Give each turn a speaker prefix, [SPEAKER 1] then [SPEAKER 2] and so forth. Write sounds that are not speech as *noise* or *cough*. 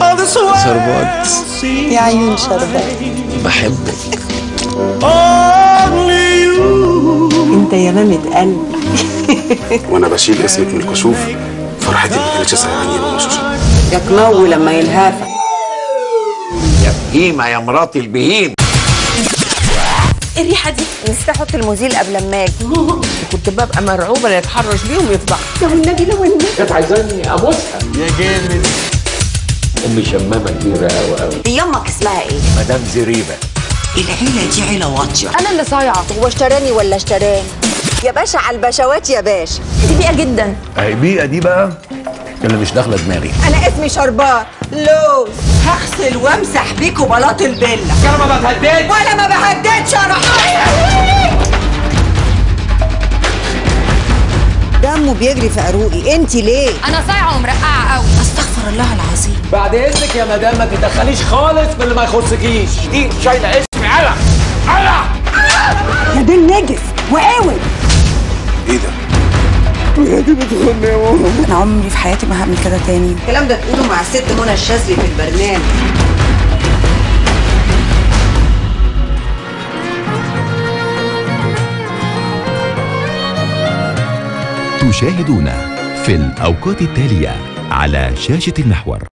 [SPEAKER 1] بعد
[SPEAKER 2] يا عيون شربات
[SPEAKER 1] بحبك.
[SPEAKER 2] انت يا مامة قلب. *laughs*
[SPEAKER 3] وأنا بشيل اسمك من الكشوف فرحتي ما كانتش سايعاني يا ماما
[SPEAKER 2] يا قنو لما يلهافك
[SPEAKER 1] يا بهيمة يا مراتي البهيم
[SPEAKER 4] الريحة دي نسيت أحط المزيل قبل ما أجي.
[SPEAKER 2] كنت ببقى مرعوبة لا يتحرش بيهم يفضح
[SPEAKER 1] كانت عايزاني أبوسها. يا جامد. أمي شمامة كبيرة قوي قوي
[SPEAKER 4] هي أمك اسمها إيه؟
[SPEAKER 1] مدام زريبة.
[SPEAKER 2] العيلة دي عيلة واطية
[SPEAKER 4] أنا اللي صايعة. هو اشتراني ولا اشتراني يا باشا على البشوات يا باشا. دي بيئة جدا.
[SPEAKER 1] أهي بيئة دي بقى اللي مش داخلة دماغي.
[SPEAKER 4] أنا اسمي شربات. لوز.
[SPEAKER 2] هغسل وامسح بيكوا بلاط البلة
[SPEAKER 1] أنا ما بتهددش
[SPEAKER 4] ولا ما بهددش أنا دمه بيجري في عروقي انت ليه؟
[SPEAKER 5] أنا صايعة ومرقعة قوي
[SPEAKER 4] استغفر الله العظيم.
[SPEAKER 1] بعد إذنك يا مدام ما تتدخليش خالص باللي ما يخصكيش. دي شايلة اسمي. علق علق
[SPEAKER 4] يا دين نجس وقاوي
[SPEAKER 3] إيه ده؟
[SPEAKER 4] أنا عمري في حياتي ما هعمل كده تاني.
[SPEAKER 2] الكلام ده تقوله مع الست منى الشاذلي في البرنامج.
[SPEAKER 6] تشاهدون في الأوقات التالية. على شاشة المحور.